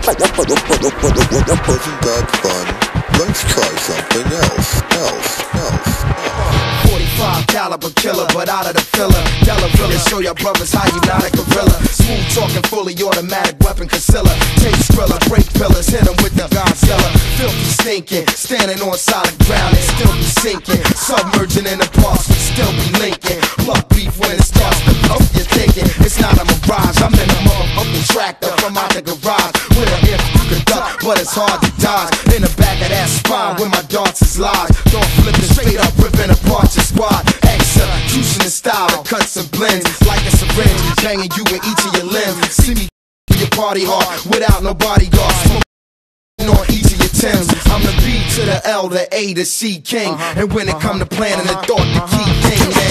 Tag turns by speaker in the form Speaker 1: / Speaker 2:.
Speaker 1: That wasn't fun. Let's try something else, else, else. 45 caliber killer, but out of the filler. Delaville, show your brothers how you not a gorilla. Smooth talking, fully automatic weapon concealer. Take thriller, break pillars, hit him with the Godzilla. Filthy stinking, standing on solid ground and still be sinking. Submerging in the past, we still be linking. Blood beef when it starts to pump, you're thinking it's not a mirage. I'm in a motherfucking tractor from out the garage but it's hard to dodge. In the back of that spine, where my darts is lodged. Don't flip it straight up, ripping apart your squad. Execution in style, it cuts and blends like a syringe, banging you in each of your limbs. See me your party hard without no bodyguard. Smoking on each of your Timbs. I'm the B to the L, the A, to C king. Uh-huh. And when it come to planning the uh-huh. thought, the key thing, uh-huh. man.